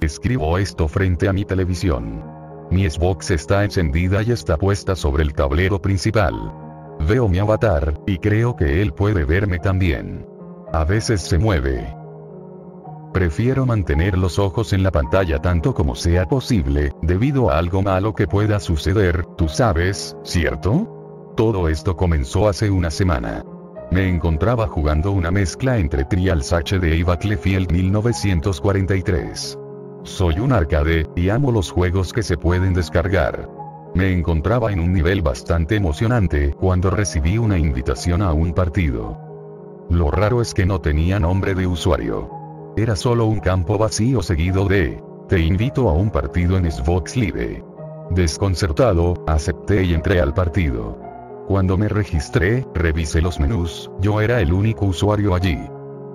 Escribo esto frente a mi televisión. Mi Xbox está encendida y está puesta sobre el tablero principal. Veo mi avatar, y creo que él puede verme también. A veces se mueve. Prefiero mantener los ojos en la pantalla tanto como sea posible, debido a algo malo que pueda suceder, tú sabes, ¿cierto? Todo esto comenzó hace una semana. Me encontraba jugando una mezcla entre Trials HD y Battlefield 1943. Soy un arcade, y amo los juegos que se pueden descargar. Me encontraba en un nivel bastante emocionante cuando recibí una invitación a un partido. Lo raro es que no tenía nombre de usuario. Era solo un campo vacío seguido de, te invito a un partido en Xbox Live. Desconcertado, acepté y entré al partido. Cuando me registré, revisé los menús, yo era el único usuario allí.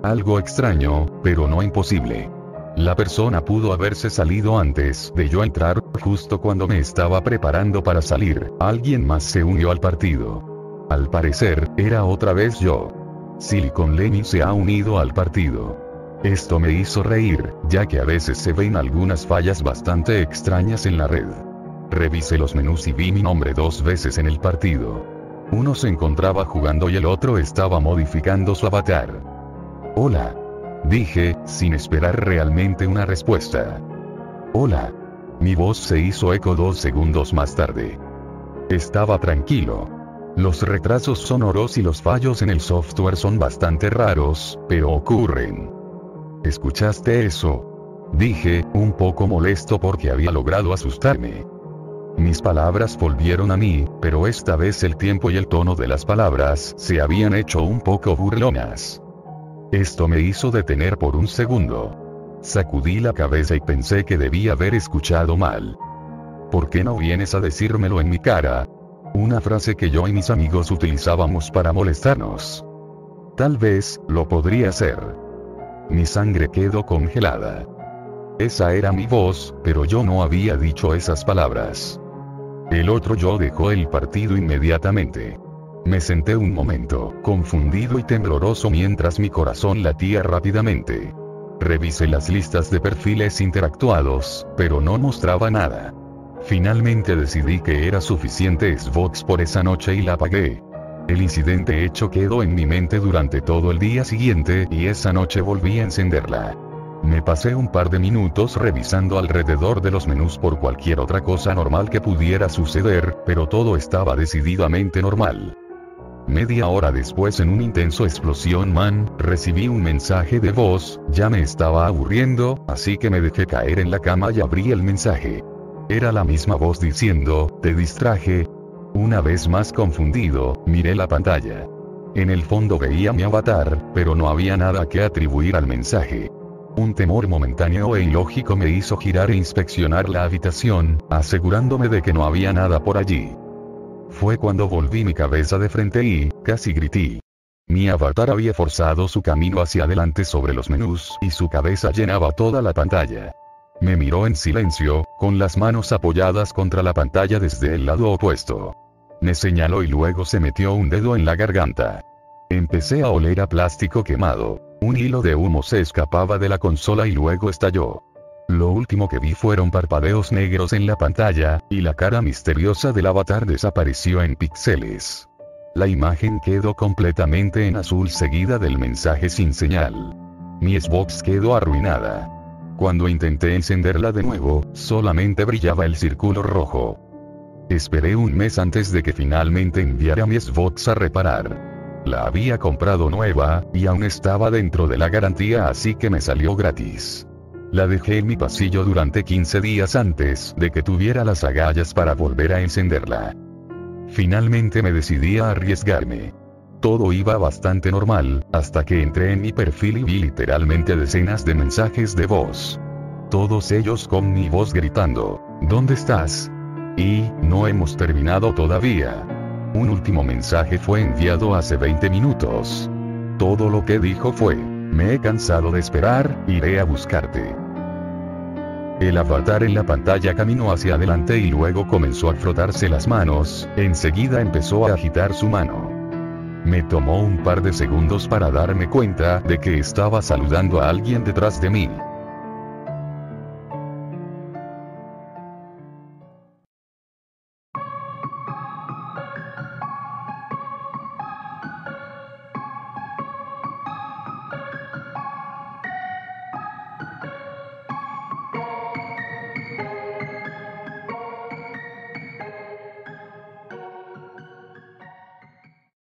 Algo extraño, pero no imposible. La persona pudo haberse salido antes de yo entrar, justo cuando me estaba preparando para salir, alguien más se unió al partido. Al parecer, era otra vez yo. Silicon Lenny se ha unido al partido. Esto me hizo reír, ya que a veces se ven algunas fallas bastante extrañas en la red. Revisé los menús y vi mi nombre dos veces en el partido. Uno se encontraba jugando y el otro estaba modificando su avatar. Hola. Dije, sin esperar realmente una respuesta. Hola. Mi voz se hizo eco dos segundos más tarde. Estaba tranquilo. Los retrasos sonoros y los fallos en el software son bastante raros, pero ocurren. ¿Escuchaste eso? Dije, un poco molesto porque había logrado asustarme. Mis palabras volvieron a mí, pero esta vez el tiempo y el tono de las palabras se habían hecho un poco burlonas. Esto me hizo detener por un segundo. Sacudí la cabeza y pensé que debía haber escuchado mal. ¿Por qué no vienes a decírmelo en mi cara? Una frase que yo y mis amigos utilizábamos para molestarnos. Tal vez, lo podría hacer. Mi sangre quedó congelada. Esa era mi voz, pero yo no había dicho esas palabras. El otro yo dejó el partido inmediatamente. Me senté un momento, confundido y tembloroso mientras mi corazón latía rápidamente. Revisé las listas de perfiles interactuados, pero no mostraba nada. Finalmente decidí que era suficiente Xbox por esa noche y la apagué. El incidente hecho quedó en mi mente durante todo el día siguiente y esa noche volví a encenderla. Me pasé un par de minutos revisando alrededor de los menús por cualquier otra cosa normal que pudiera suceder, pero todo estaba decididamente normal. Media hora después en un intenso explosión man, recibí un mensaje de voz, ya me estaba aburriendo, así que me dejé caer en la cama y abrí el mensaje. Era la misma voz diciendo, te distraje, una vez más confundido, miré la pantalla. En el fondo veía mi avatar, pero no había nada que atribuir al mensaje. Un temor momentáneo e ilógico me hizo girar e inspeccionar la habitación, asegurándome de que no había nada por allí. Fue cuando volví mi cabeza de frente y, casi grité. Mi avatar había forzado su camino hacia adelante sobre los menús y su cabeza llenaba toda la pantalla. Me miró en silencio, con las manos apoyadas contra la pantalla desde el lado opuesto. Me señaló y luego se metió un dedo en la garganta. Empecé a oler a plástico quemado. Un hilo de humo se escapaba de la consola y luego estalló. Lo último que vi fueron parpadeos negros en la pantalla, y la cara misteriosa del avatar desapareció en píxeles. La imagen quedó completamente en azul seguida del mensaje sin señal. Mi Xbox quedó arruinada. Cuando intenté encenderla de nuevo, solamente brillaba el círculo rojo. Esperé un mes antes de que finalmente enviara mi Xbox a reparar. La había comprado nueva, y aún estaba dentro de la garantía así que me salió gratis. La dejé en mi pasillo durante 15 días antes de que tuviera las agallas para volver a encenderla. Finalmente me decidí a arriesgarme. Todo iba bastante normal, hasta que entré en mi perfil y vi literalmente decenas de mensajes de voz. Todos ellos con mi voz gritando, ¿Dónde estás? Y, no hemos terminado todavía. Un último mensaje fue enviado hace 20 minutos. Todo lo que dijo fue, me he cansado de esperar, iré a buscarte. El avatar en la pantalla caminó hacia adelante y luego comenzó a frotarse las manos, enseguida empezó a agitar su mano. Me tomó un par de segundos para darme cuenta de que estaba saludando a alguien detrás de mí.